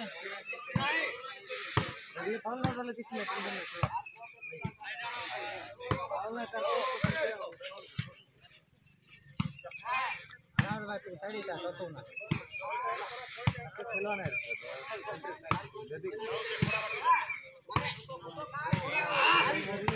ये पालन वाले कितने पालन वाले पालन करके यार भाई तू साइड का लो तो ना खिलौना है जल्दी हेलो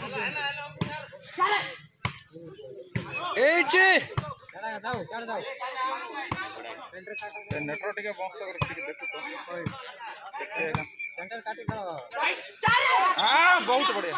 हेलो हेलो ए जी ನೆಟ್ರೋಟಿಗೆ ಬಾಕ್ಸ್ ಸೆಂಟರ್ ಕಾಟಿ ಹಾ ಬಹುತ್ ಬಡಿಯ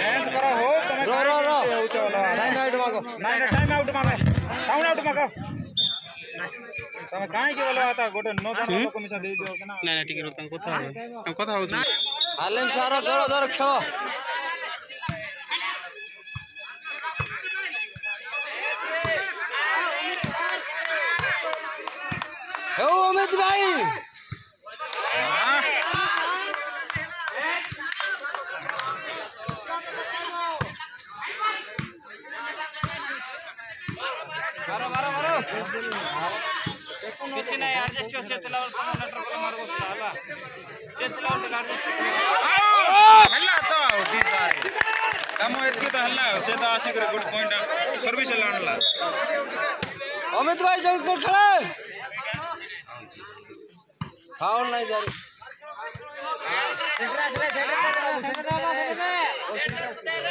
चेंज करो हो तुम रो रो रो टाइम आउट मांगो नहीं टाइम आउट मांगो સાઉન્ડ આઉટ માં કહો તમે કાઈ કે બોલો હતા ગોટે નો જાણ લોકો મિસા દે દો ના ના ટીકે તમે કોથા તમે કોથા હોઉ છો હાલે સારો જોરો જોરો ખેલો ઓ અમિત ભાઈ ಬರೋ ಬರೋ ಬರೋ ಕಿಚನ್ ಅಡ್ಜಸ್ಟ್ చేతుల ఉన్నట్టు ಮರಗೋಸ್ತಾ ಅಲ್ಲ చేతుల ಉಂಟು ಅಡ್ಜಸ್ಟ್ ಹಲ್ಲ ಆತ ಹೊಡಿದ್ದಾರೆ ಕಮ್ಮ ಎತ್ತಿದ ಹಲ್ಲ ಸೇದ ಆಶಿಕರ ಗುಡ್ ಪಾಯಿಂಟ್ ಸರ್ವಿಸ್ ಎಲ್ಲ ಅಲ್ಲ ಅಮಿತ್ ಭಾಯಿ ಜಗ್ಗರ್ ಖಳೆ ಫೌಲ್ ನೈ ಜಾರಿ ಸೆಂಟ್ರಾ ಸೆಂಟ್ರಾ ಸೆಂಟ್ರಾ ಸೆಂಟ್ರಾ ಸೆಂಟ್ರಾ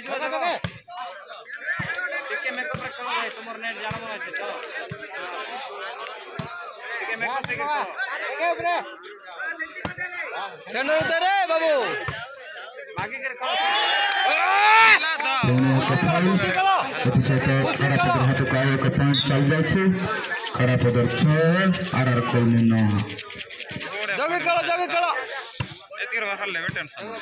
पुलिस वाला का ठीक है मैं कब रखा हूं भाई तुम्हारे नेट जाना हुआ है तो ठीक तो। है मैं कब रखा हूं ऊपर सन उतरे बाबू बाकी कर खड़ा पदर छ आर आर कोलमी नौ जगे कलो जगे कलो एतिर हरले टेंशन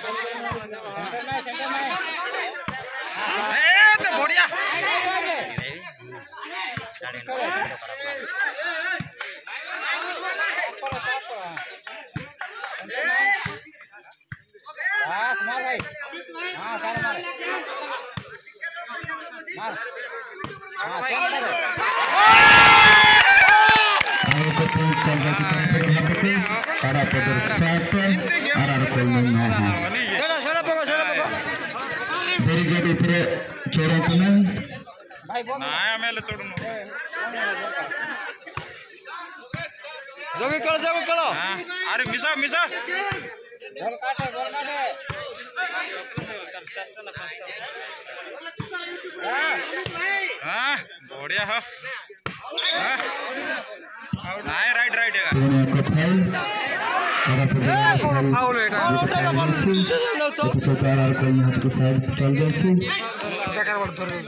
तो बढ़िया చూడకుండా ಆಮೇಲೆ ತೋಡು जोगी करो जोगी करो हाँ, अरे मिसा मिसा गोल काटे गोल काटे हाँ बढ़िया हो हाँ। नहीं हाँ। राइट राइट है फाउल फाउल है फाउल होता है फाउल नीचे चलो चलो सरकार आपको यहाँ पे साइड चल जाएगी ಬೇಕಾದ್ರೆ ಹೊಡ್ತಾರೆ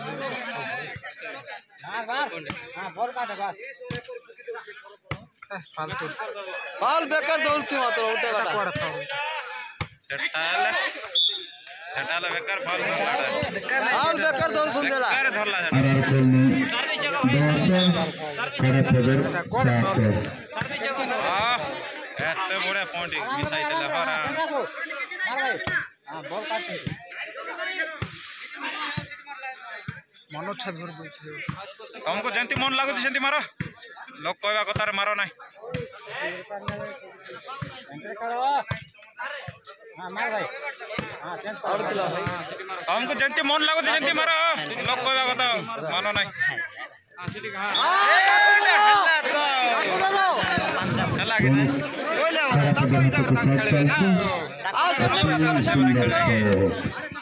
ಬಾಲ್ ಬೇಕಾದ್ರೆ ದೌಲ್ಸಿ ಮಾತ್ರ ಊಟ ಬಾಲ್ ಬೇಕಾದ್ರೆ ದೌಲ್ಸೊಂದಿಲ್ಲ ಎತ್ತ ಬುಡ ಪೌಂಡಿ ಮಿಸ್ ಆಯ್ತಲ್ಲ ಬರ ಹಾಂ ಬಾಲ್ ಕಾಟ್ತೀನಿ ମନୋଚ୍ଛା ଧରି ଦେଇଛି ତମକୁ ଯେମିତି ମନ ଲାଗୁଛି ସେମିତି ମାର ଲୋକ କହିବା କଥାରେ ମାର ନାହିଁ ତମକୁ ଯେମିତି ମନ ଲାଗୁଛି ସେମିତି ମାର ଲୋକ କହିବା କଥା ମାନ ନାହିଁ ହେଲା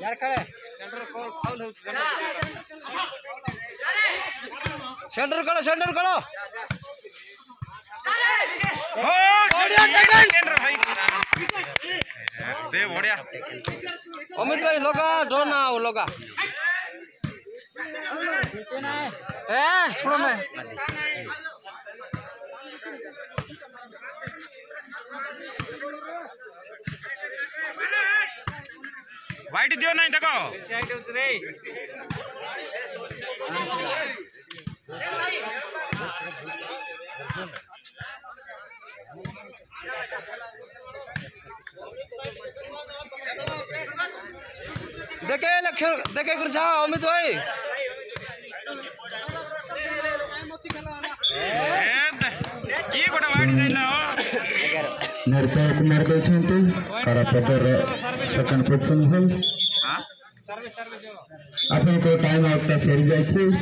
यार खड़े सेंटर कॉल सेंटर करो सेंटर बढ़िया टेकल दे बढ़िया अमित भाई लगा डो ना हो लोगा ए सुनो ना బయట దిగు నాయన తగో देखे लखे देखे गुरझा अमित भाई की गोटे वाड़ी देला ओ निर्पय कुमार देखते कारापदर सेकंड पोजिशन है अपन को टाइम आउट का सरी जाए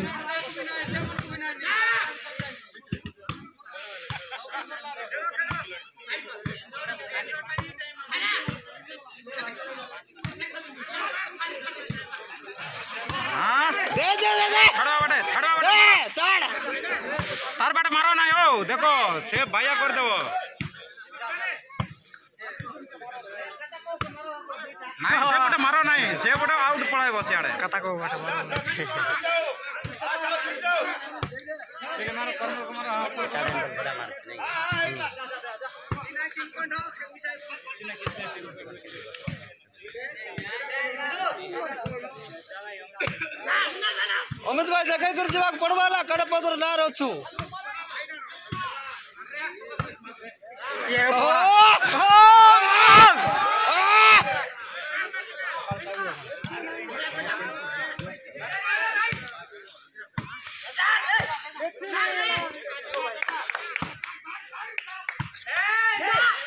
दे दे दे दे छड़वा बटे छड़वा बटे चढ़ तार बटे मारो ना यो देखो से भैया कर देवो ନାଇଁ ସେ ଗୋଟେ ମାର ନାହିଁ ସେ ଗୋଟେ ଆଉଟ୍ ପଳାଇବ ସିଆଡ଼େ କଥା କହୁ ଗୋଟେ ମାର અમિતભાઈ દેખાઈ કરી જવાક પડવાલા કડપદર ના રહો છું Oh!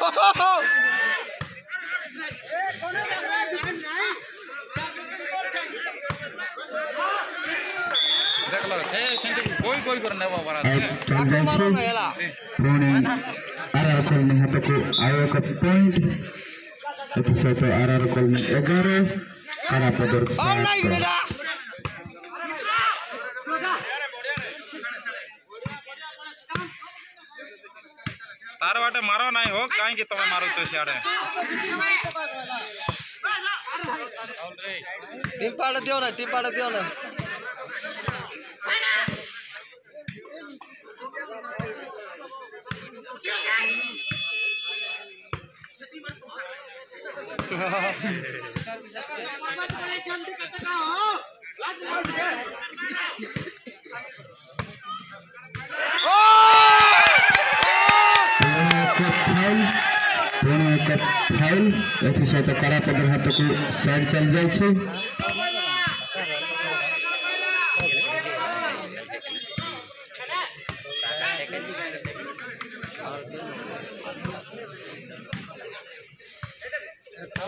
हाथको आयोग पॉइंट आर आर कॉलोनी एगार कारापदर से मारो ना हो कहीं के तुम मारो तो सियाड़े टीम पाड़ दियो ना टीम पाड़ दियो ना ओ फाइल दोनों के फाइल एक से तो करा पदर हाथ को साइड चल जाए छे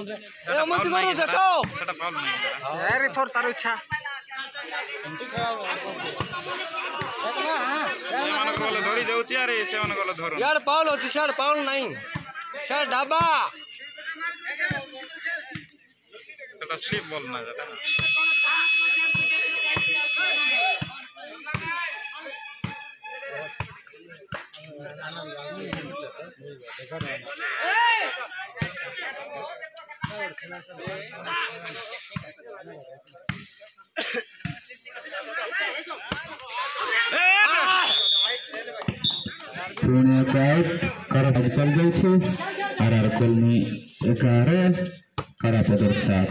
ए मत करो देखो सेटा पाउल नहीं यार रिपोर्ट तार इच्छा ସେମାନଙ୍କ ଗଲ ଧରି ଯାଉଛି ଆରେ ସେମାନଙ୍କ ଗଲ ଧର ଇଆଡ଼େ ପାଉଲ ଅଛି ସିଆଡ଼େ ପାଉଲ ନାହିଁ ସିଆଡ଼େ ଡାବା ସେଟା ସ୍ଲିପ୍ ବଲ୍ ନା ସେଟା Thank you. પૂર્ણિયા સાહેબ કરાપદ ચલ ગઈ છે આર કોલની એગાર કરાપદર સાત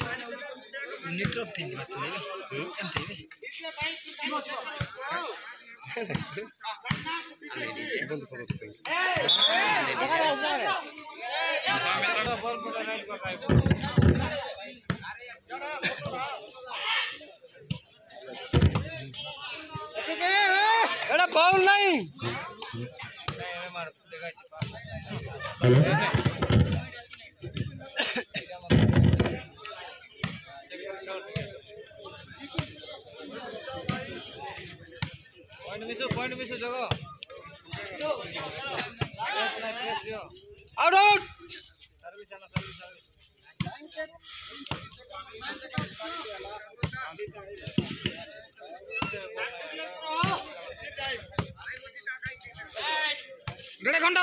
Neutral things, but maybe. And maybe. এটা বাউল নাই দেখাচ্ছি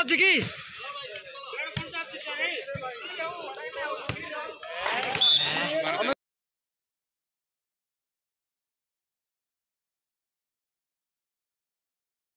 बच गई